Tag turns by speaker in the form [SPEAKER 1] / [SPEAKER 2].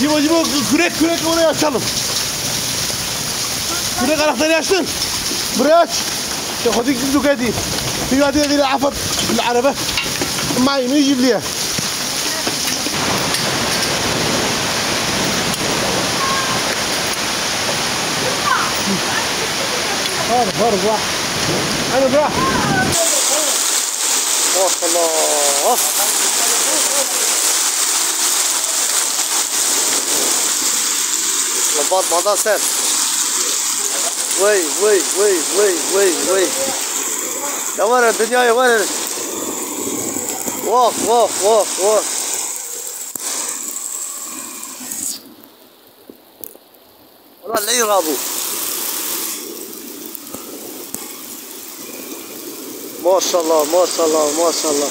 [SPEAKER 1] Cibo cibo kürek kürek oraya açalım. Kürek anahtarı açtın. Buraya. يا خديك الزجاجة دي في واحد دي العفط في العربة معي مين يجيب ليها هرب هرب راح أنا راح ما الله
[SPEAKER 2] لباط بعضها سهل وي وي وي وي وي وي يا وين الدنيا يا وين واق واق واق واق والله اللي يرابو ما شاء الله ما شاء الله ما شاء الله